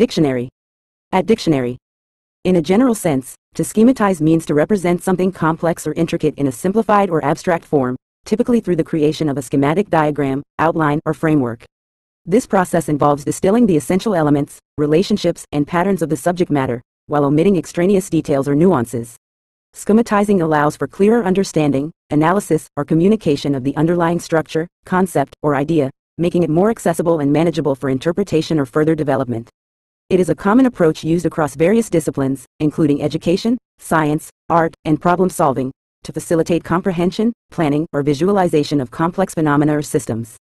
Dictionary. At dictionary. In a general sense, to schematize means to represent something complex or intricate in a simplified or abstract form, typically through the creation of a schematic diagram, outline, or framework. This process involves distilling the essential elements, relationships, and patterns of the subject matter, while omitting extraneous details or nuances. Schematizing allows for clearer understanding, analysis, or communication of the underlying structure, concept, or idea, making it more accessible and manageable for interpretation or further development. It is a common approach used across various disciplines, including education, science, art, and problem solving, to facilitate comprehension, planning, or visualization of complex phenomena or systems.